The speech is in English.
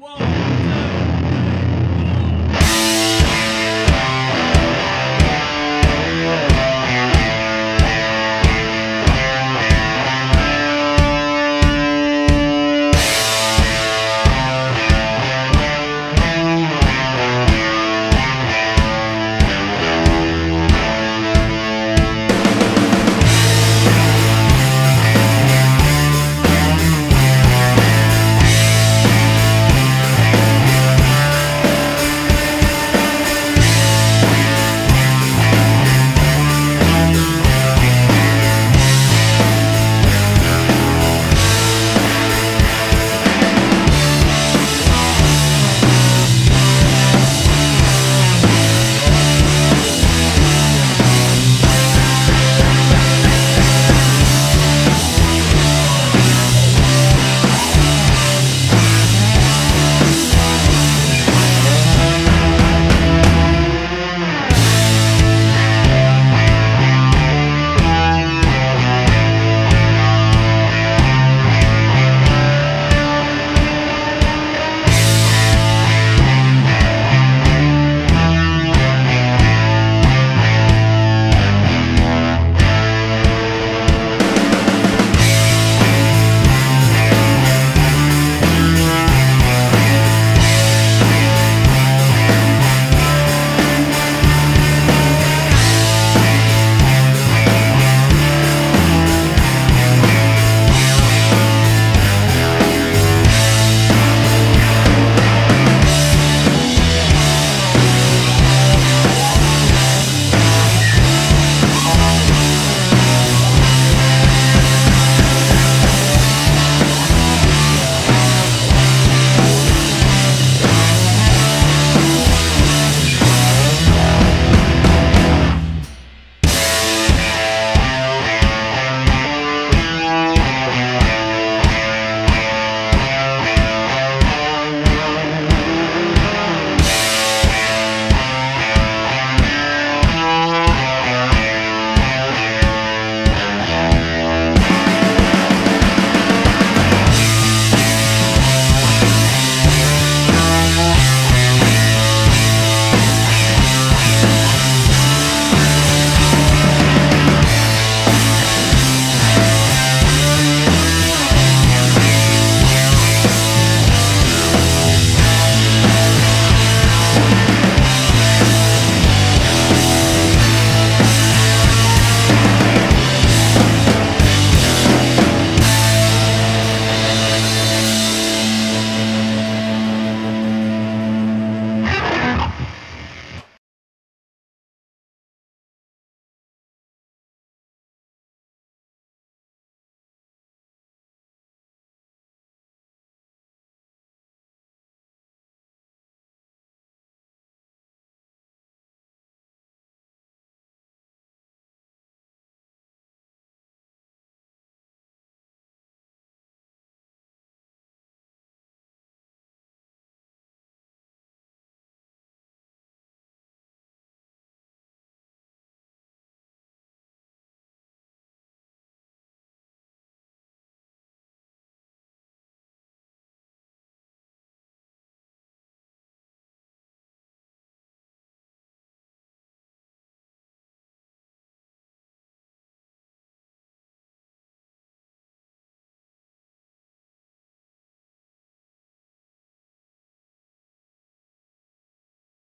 Whoa.